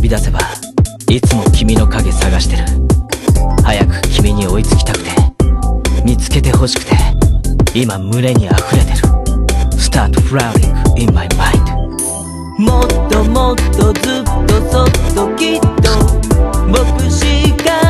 び出せばいつも君の影探してる。早く君に追いつきたくて。見つけてほしくて。今胸に溢れてる。Start flowering in my mind もっともっとずっとそっときっと。僕しか